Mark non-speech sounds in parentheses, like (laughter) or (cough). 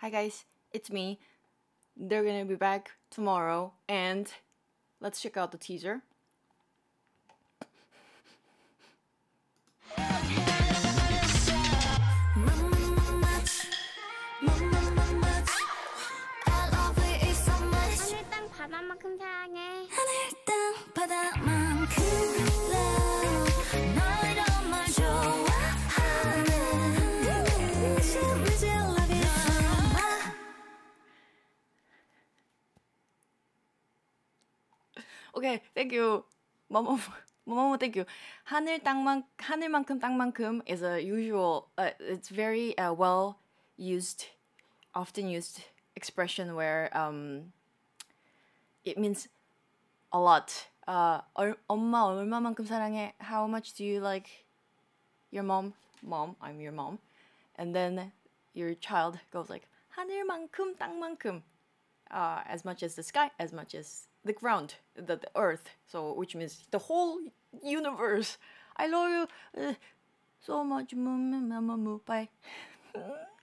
Hi guys, it's me. They're gonna be back tomorrow, and let's check out the teaser. 하늘 Okay, thank you. Momo, Momo, (laughs) thank you. 하늘 땅만 하늘만큼 땅만큼 is a usual. Uh, it's very uh, well used, often used expression where um, it means a lot. Uh, 얼, 엄마 얼마만큼 사랑해? How much do you like your mom? Mom, I'm your mom. And then your child goes like 하늘만큼 땅만큼. Uh, as much as the sky, as much as the ground, the, the earth. So which means the whole universe. I love you uh, so much, bye. (laughs)